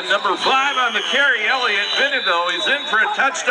And number five on the carry, Elliott Vinnedo, he's in for a touchdown.